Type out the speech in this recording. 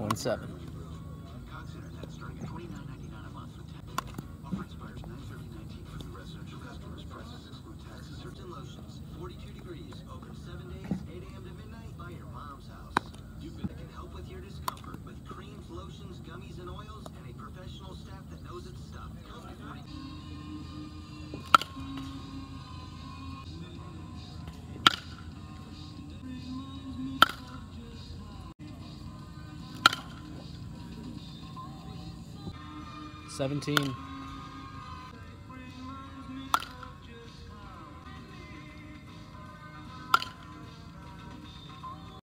One seven. 17.